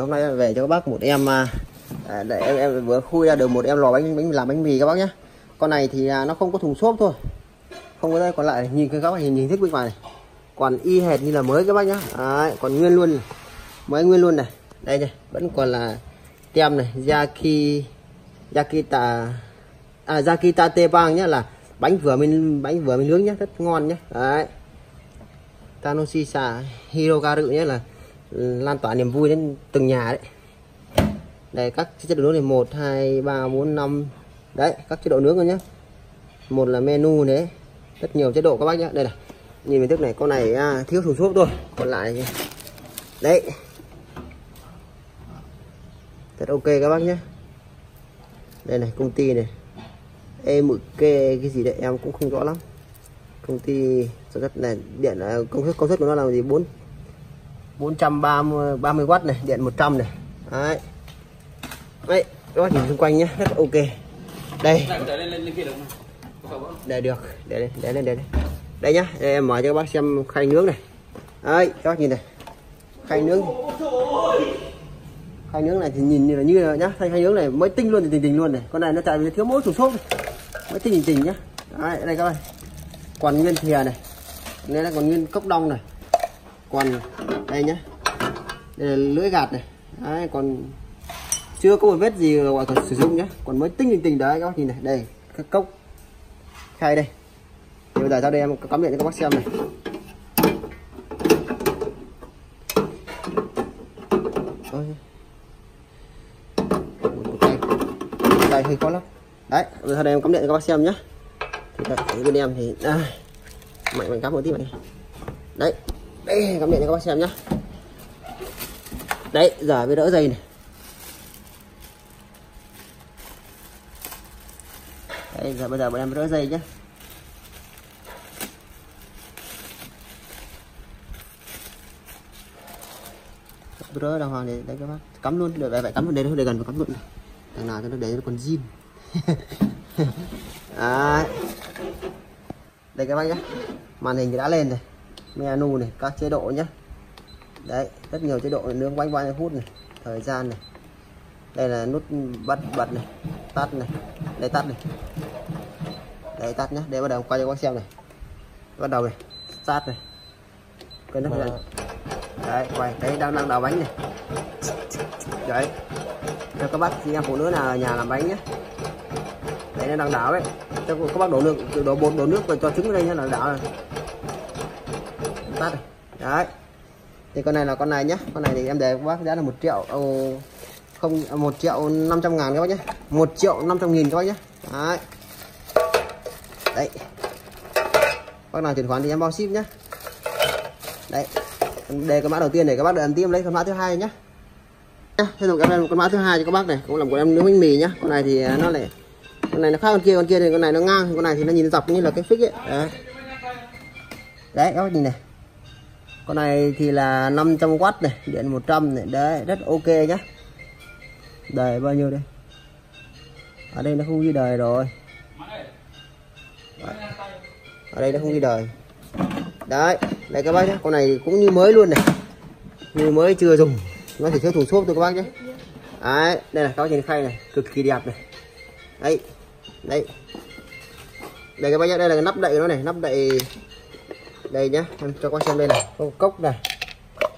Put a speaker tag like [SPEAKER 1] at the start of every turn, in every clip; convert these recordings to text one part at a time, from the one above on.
[SPEAKER 1] hôm nay về cho các bác một em à, à, để em, em vừa khui ra được một em lò bánh bánh làm bánh mì các bác nhé con này thì à, nó không có thùng xốp thôi. Không có đây còn lại nhìn các bác nhìn nhìn thức bên ngoài này. Còn y hệt như là mới các bác nhá. Đấy, còn nguyên luôn mới nguyên luôn này. Đây này vẫn còn là tem này. Yaki yakita à yakita tebang nhá là bánh vừa mình bánh vừa mình nướng nhá. Rất ngon nhá. Đấy. Tanosisa Hirogaru nhé là lan tỏa niềm vui đến từng nhà đấy. Đây các chế độ nướng này một hai ba bốn năm. Đấy các chế độ nướng rồi nhé một là menu đấy rất nhiều chế độ các bác nhé đây này nhìn mình thức này con này à, thiếu thùng xốp thôi. Còn lại đấy. Rất ok các bác nhé đây này công ty này. Em kê cái gì đấy em cũng không rõ lắm. Công ty sản xuất này điện à, công suất công suất của nó là gì? 4 430 30W này điện 100 này. Đấy. Đấy các bác nhìn xung quanh nhé rất ok. Đây. Để được để lên để lên để lên. Đây nhá đây em mở cho các bác xem khay nướng này. Đấy các bác nhìn này. Khay nướng. Khay nướng này thì nhìn như là như là nhá khay, khay nướng này mới tinh luôn thì tình tình luôn này. Con này nó tại vì thiếu mỗi thủ xốp mới tinh tình tình nhá. Đấy đây các bạn còn nguyên thìa này. Đây là còn nguyên cốc đông này còn đây nhá. Đây là lưỡi gạt này. Đấy, còn chưa có một vết gì gọi là sử dụng nhé còn mới tinh tình tình đấy các bác nhìn này. Đây các cốc. Khay đây. Thì bây giờ ra đây em cắm điện cho các bác xem này. Đây hơi khó lắm. Đấy bây giờ đây em cắm điện cho các bác xem nhé thì đây, bên em thì à, mạnh mạnh cắm một tí này đấy đây cắm điện cho các bác xem nhé đấy, giờ mới đỡ dây này. Đây giờ bây giờ bọn em đỡ dây nhé đỡ đàng hoàng để đấy các bác cắm luôn được phải cắm luôn đây thôi để gần vào cắm luôn thằng nào cho nó để nó còn zin. Đấy. Đây các bác nhé màn hình thì đã lên rồi menu này, các chế độ nhé đấy, rất nhiều chế độ nướng quanh bao nhiêu phút này, thời gian này. Đây là nút bắt, bật này, tắt này, đây tắt này. Đây tắt nhé để bắt đầu quay cho các xem này. Bắt đầu này, start này. Cái nút này đấy, quay, đấy, đang đang đào bánh này. Đấy. Cho các bác, chị em phụ nữ nào ở nhà làm bánh nhé đấy, nó đang đảo đấy cho các bác đổ nước, đổ bột, đổ nước và cho trứng vào đây nhé là đảo này tắt này. Đấy. Thì con này là con này nhé con này thì em để các bác giá là một triệu ờ, không à, một triệu năm trăm ngàn các bác nhé một triệu năm trăm nghìn các bác nhé đấy. Đấy. Bác nào chuyển khoản thì em bao ship nhé đấy. Đề cái mã đầu tiên để các bác đợi ấn tim lấy con mã thứ hai nhé tiếp tục em một con mã thứ hai cho các bác này. Cũng là của em nướng bánh mì nhá. Con này thì à, nó lại con này nó khác con kia con kia thì con này nó ngang con này thì nó nhìn dọc như là cái phích ấy. Đấy, đấy các bác nhìn này con này thì là 500W này, điện 100 này. Đấy, rất ok nhá. Đời bao nhiêu đây? Ở đây nó không ghi đời rồi. Đấy. ở đây nó không ghi đời. Đấy đây các bác nhé con này cũng như mới luôn này. Như mới chưa dùng. Nó chỉ thiếu thùng xốp thôi các bác nhé đấy, đây là cáo trên khay này, cực kỳ đẹp này. Đấy đấy. Đây các bác nhé đây là cái nắp đậy của nó này, nắp đậy đây nhá em cho con xem đây này. Có cốc này.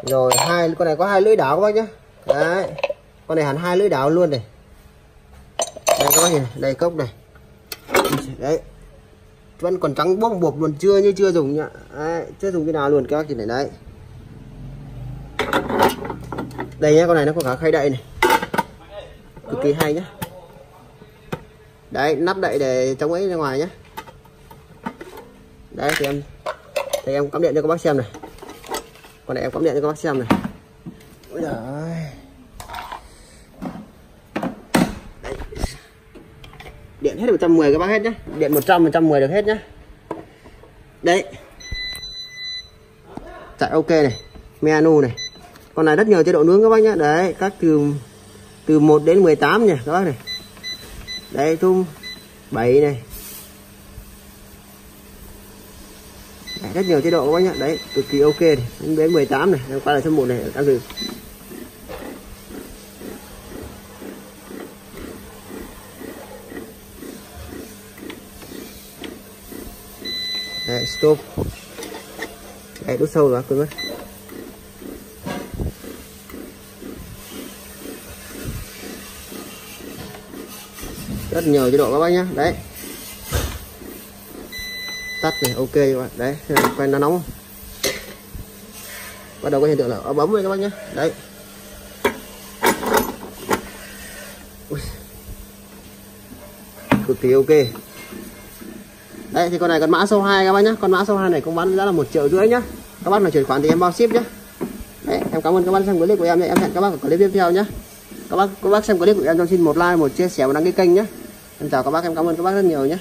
[SPEAKER 1] Rồi hai con này có hai lưỡi đảo các bác nhé đấy con này hẳn hai lưỡi đảo luôn này. Đây các bác nhìn đây cốc này. Đấy. Vẫn còn trắng bông buộc luôn chưa như chưa dùng nhá. Đấy, chưa dùng cái nào luôn các bác nhìn này đấy. Đây nhá con này nó có cả khay đậy này. Cực kỳ hay nhá. Đấy nắp đậy để chống ấy ra ngoài nhá. Đấy thì em đây em cắm điện cho các bác xem này. Con này em cắm điện cho các bác xem này. Ôi giời điện hết 110 các bác hết nhá. Điện 100 110 được hết nhá. Đấy. Chạy ok này. Menu này. Con này rất nhiều chế độ nướng các bác nhá. Đấy, các từ từ 1 đến 18 nhỉ, các bác này. Đấy thung 7 này. rất nhiều chế độ các bác nhá. Đấy, cực kỳ ok này. Bé 18 này đang qua lại số 1 này đang gửi đấy, stop. Đấy, đốt sâu rồi quên mất. Rất nhiều chế độ các bác nhá. Đấy tắt này, ok các bạn. Đấy quen nó nóng bắt đầu có hiện tượng là ở bấm rồi các bác nhé. Đấy. Ui. cực kỳ ok. Đấy, thì con này còn mã số 2 các bác nhé. Con mã số 2 này cũng bán giá là một triệu rưỡi nhá. Các bác nào chuyển khoản thì em bao ship nhé đấy, em cảm ơn các bác xem clip của em nhé. Em hẹn các bác ở clip tiếp theo nhé các bác các bác xem clip của em cho xin một like, một chia sẻ và đăng ký kênh nhé em chào các bác, em cảm ơn các bác rất nhiều nhé